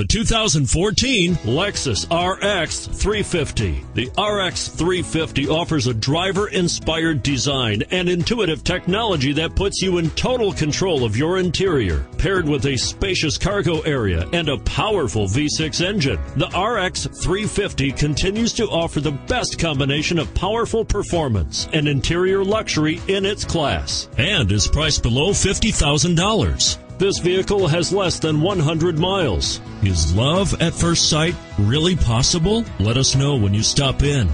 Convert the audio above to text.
The 2014 Lexus RX 350. The RX 350 offers a driver inspired design and intuitive technology that puts you in total control of your interior. Paired with a spacious cargo area and a powerful V6 engine, the RX 350 continues to offer the best combination of powerful performance and interior luxury in its class and is priced below $50,000. This vehicle has less than 100 miles. Is love at first sight really possible? Let us know when you stop in.